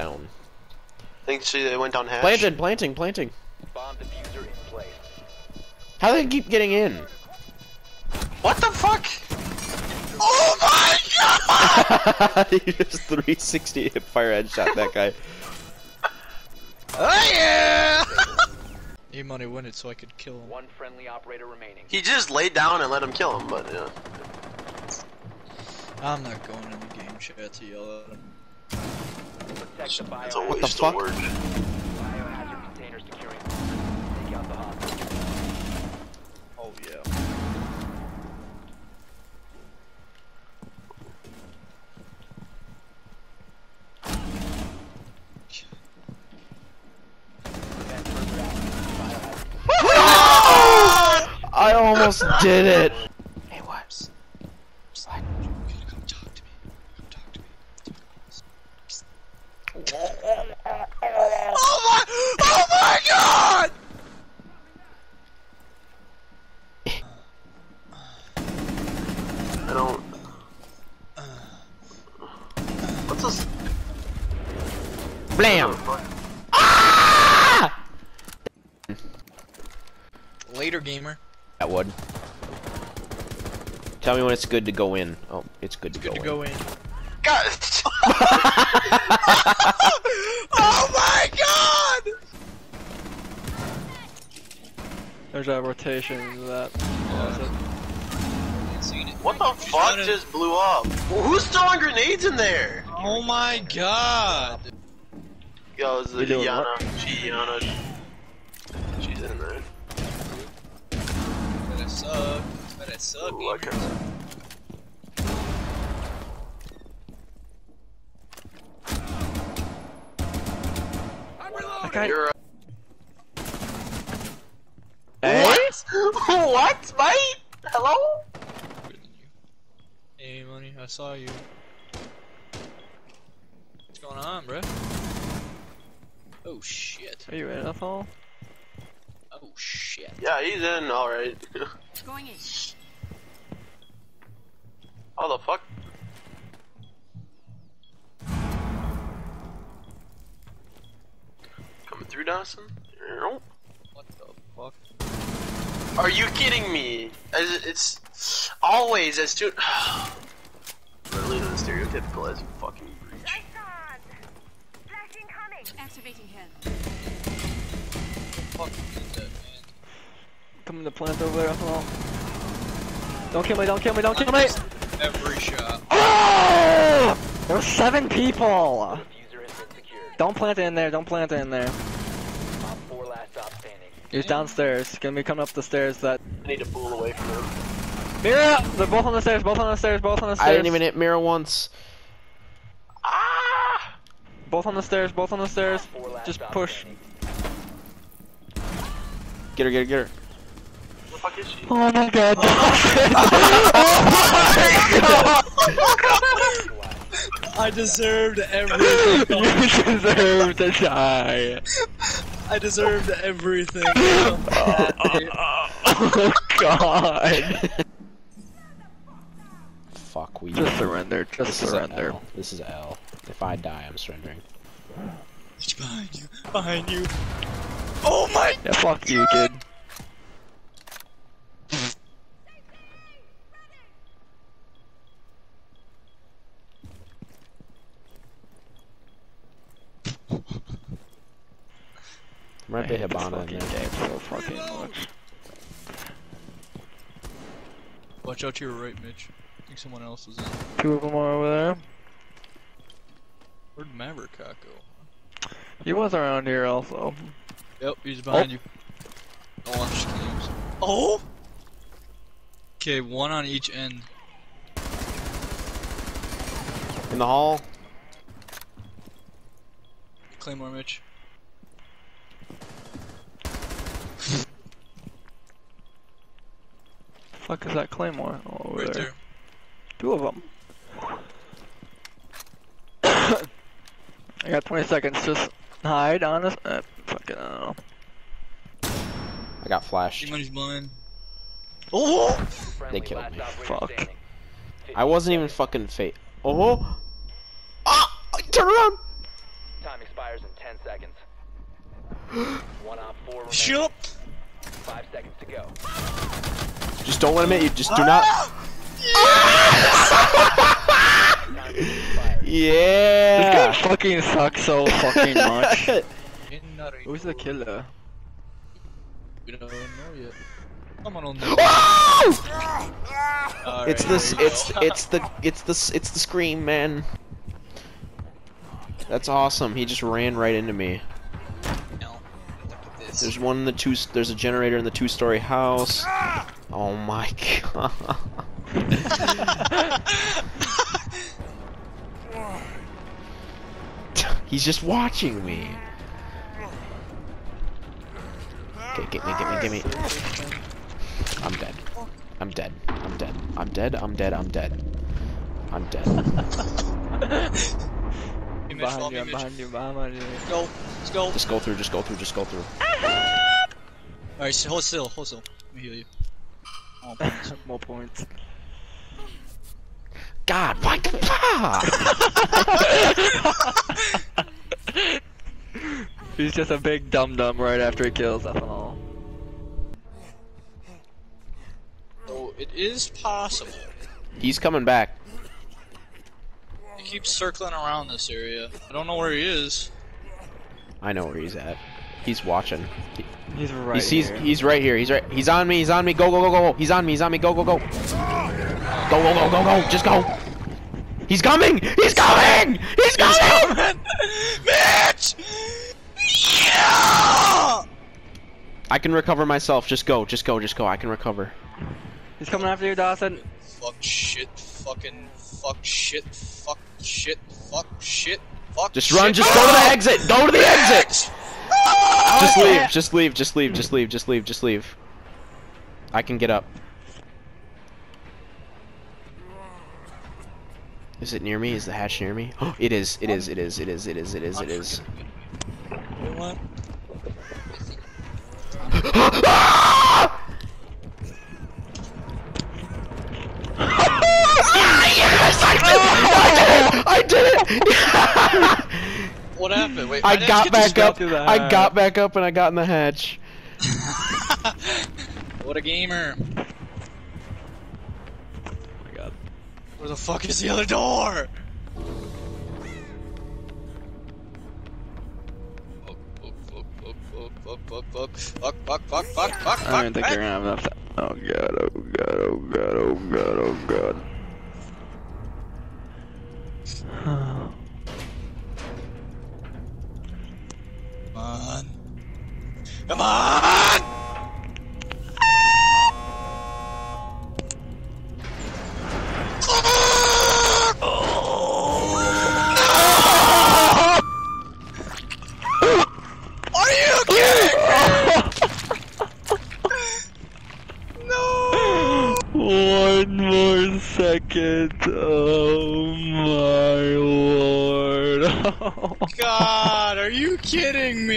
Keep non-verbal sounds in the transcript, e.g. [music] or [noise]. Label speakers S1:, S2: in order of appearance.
S1: down.
S2: think she they went down hatch.
S1: Planted, planting, planting.
S3: Bomb defuser in place.
S1: How do they keep getting in?
S2: What the fuck? Oh my [laughs] god!
S1: he just 360 hip fire headshot that guy. [laughs]
S2: oh yeah! [laughs]
S4: Need money win it so I could kill him.
S3: One friendly operator remaining.
S2: he just laid down and let him kill him, but yeah.
S4: I'm not going in the game chat to yell at him.
S3: Protect the
S2: It's a waste
S1: fuck?
S2: of word.
S3: biohazard container securing. Take out the hostage.
S4: Oh yeah.
S3: Prevent further access [laughs] to the biohazard.
S1: I almost did it. Hey, what?
S4: Come talk to me. Come talk to me.
S2: Oh my! Oh my god! I don't. What's this?
S1: Blam! Ah!
S4: Later, gamer.
S1: That would. Tell me when it's good to go in. Oh, it's good to
S4: Good
S1: go
S4: to
S1: in.
S4: go in.
S2: God! [laughs] oh my god!
S5: There's that rotation into that.
S2: What the fuck just blew up? Who's throwing grenades in there?
S4: Oh my god!
S2: Yo, it's the
S5: You doing
S2: Yana. She Yana. She's in there.
S4: But I suck. But I suck.
S2: Ooh, I
S4: gamer.
S2: can-
S5: That guy,
S2: You're a-
S1: Hey?
S2: What? [laughs] what, mate? Hello?
S4: Good than you. Hey, money, I saw you. What's going on, bruh? Oh shit.
S5: are you in at all?
S4: Oh shit.
S2: Yeah, he's in. All right.
S6: Going in.
S2: How the fuck? Coming through, Dawson? Nope.
S4: What the fuck?
S2: Are you kidding me? As- It's always as soon. [sighs] Literally as stereotypical as you fucking breach.
S6: Activating him.
S4: Fuck is that.
S5: Coming to plant over there, Ethanol. Don't kill me, don't kill me, don't kill me!
S4: Every shot. Ah!
S5: Oh! There's seven people!
S3: Defuser has been secured.
S5: Don't plant it in there, don't plant it in there.
S3: Op 4 last standing.
S5: He's downstairs. Gonna be coming up the stairs that.
S2: I need to pull away from him.
S5: Mira! They're both on the stairs, both on the stairs, both on the stairs.
S1: I didn't even hit Mira once.
S5: Both on the stairs, both on the stairs.
S3: Op 4 last
S5: Just push.
S1: Get her, get her, get her.
S2: Where the fuck is she?
S5: Oh my god. [laughs] [laughs]
S4: I deserved everything.
S5: you deserve to die.
S4: I deserved everything. [laughs]
S5: Oh god.
S1: Fuck, we.
S5: Just surrender, just
S1: This is
S5: surrender.
S1: L. This is a L. If I die, I'm surrendering.
S4: It's behind you. Behind you. Oh my
S5: Yeah, fuck you, kid.
S1: Might be
S5: I hate
S1: Hibana
S5: fucking
S1: in there.
S5: game so fucking much.
S4: Watch out to your right, Mitch. I think someone else was in.
S5: Two of them are over there.
S4: Where'd Maverick go?
S5: He was around here also.
S4: Yep, he's oh. behind you. I launched games. Oh! Okay, one on each end.
S1: In the hall.
S4: Claymore, Mitch.
S5: Fuck is that claymore? Oh, over
S4: Right
S5: there.
S4: there.
S5: Two of them. I got 20 seconds. Just hide on us. Uh, fucking I don't know.
S1: I got flashed.
S4: Money's blind. Oh!
S3: Friendly
S1: killed me.
S5: Fuck.
S1: I wasn't even fucking fake. Oh! Ah! Turn around!
S3: Time expires in 10 seconds. [gasps] One op four remaining.
S4: Shut!
S3: Five seconds to go.
S1: Just don't let him hit you. Just do not. [laughs] [laughs]
S3: Time to expire.
S5: This guy fucking sucks so fucking [laughs] much.
S4: In the ring.
S5: Who's the killer?
S4: We don't know yet. Someone will know. Alright,
S1: It's this. It's it's the it's the it's the scream, man. That's awesome. He just ran right into me.
S4: No. This.
S1: There's one in the two. There's a generator in the two-story house. Oh my [laughs] god. [laughs] He's just watching me. Okay, get me, get me, get me. I'm dead. I'm dead. I'm dead. I'm dead. I'm dead. I'm dead. I'm dead. [laughs]
S4: Image, follow
S5: Behind
S4: me,
S5: you,
S4: image.
S5: behind you, behind you.
S4: Go. Let's go.
S1: Just go through. Just go through. Just go through.
S4: Alright, so hold still, hold still. Let me heal you. Oh, points. [laughs]
S5: More points.
S1: God, why? [laughs]
S5: He's just a big dum dum right after he kills, that's all.
S4: so it is possible.
S1: He's coming back.
S4: He keeps circling around this area. I don't know where he is.
S1: I know where he's at. He's watching. He,
S5: He's right
S1: he sees.
S5: here.
S1: He's right here. He's right. He's on me. He's on me. Go go go go. He's on me. He's on me. Go go go. Go go go go go. Just go. He's coming. He's coming. He's coming. [laughs]
S4: Mitch! Yeah!
S1: I can recover myself. Just go. Just go. Just go. I can recover.
S5: He's coming after you, Dawson.
S4: Fuck shit, fucking fuck shit, fuck shit, fuck shit, fuck
S1: Just
S4: shit.
S1: run. Just go to the exit. Go to the exit. [laughs] Just leave. Just leave. Just leave. Just leave. Just leave. Just leave. I can get up. Is it near me? Is the hatch near me? Oh, [gasps] it is. It is. It is. It is. It is. It is. It is.
S4: You know what? [laughs]
S1: I did it! I did it! [laughs]
S4: What happened? Wait,
S1: I got back up. I got back up and I got in the hatch. [laughs]
S4: what a gamer.
S5: Oh my god.
S4: Where the fuck is the other door? Fuck, fuck, fuck, fuck, fuck, fuck, fuck, fuck,
S5: I don't think
S4: fuck.
S5: you're gonna have enough time. Oh god, oh god, oh god, oh god, oh god. [sighs]
S4: Come on. Come on!
S5: Oh my lord. [laughs]
S4: God, are you kidding me?